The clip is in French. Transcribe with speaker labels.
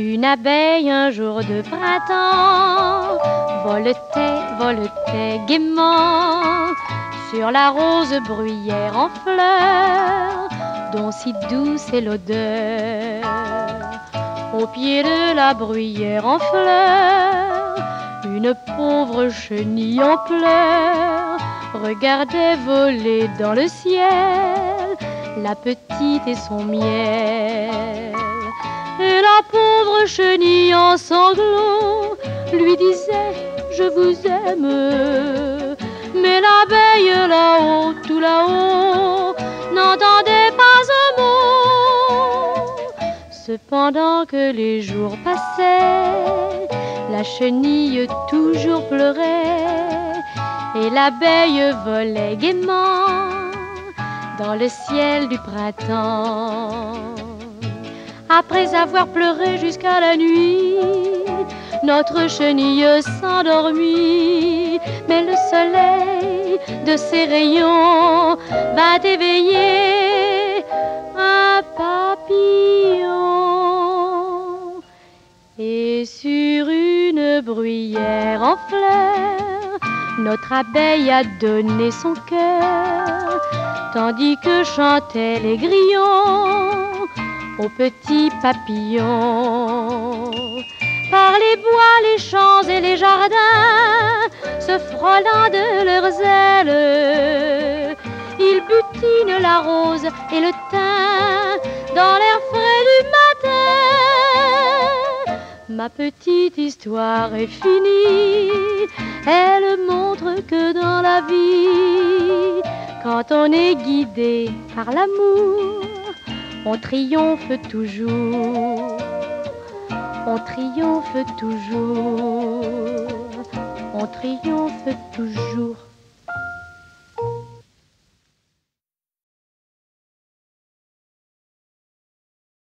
Speaker 1: Une abeille un jour de printemps voletait, voletait gaiement sur la rose bruyère en fleurs dont si douce est l'odeur. Au pied de la bruyère en fleurs, une pauvre chenille en pleurs regardait voler dans le ciel la petite et son miel. Chenille en sanglots lui disait Je vous aime. Mais l'abeille là-haut, tout là-haut, n'entendait pas un mot. Cependant que les jours passaient, la chenille toujours pleurait et l'abeille volait gaiement dans le ciel du printemps. Après avoir pleuré jusqu'à la nuit, notre chenille s'endormit, mais le soleil de ses rayons va éveiller un papillon. Et sur une bruyère en fleurs, notre abeille a donné son cœur, tandis que chantaient les grillons aux petits papillons. Par les bois, les champs et les jardins, se frôlant de leurs ailes, ils butinent la rose et le thym dans l'air frais du matin. Ma petite histoire est finie, elle montre que dans la vie, quand on est guidé par l'amour, on triomphe toujours, on triomphe toujours, on triomphe toujours.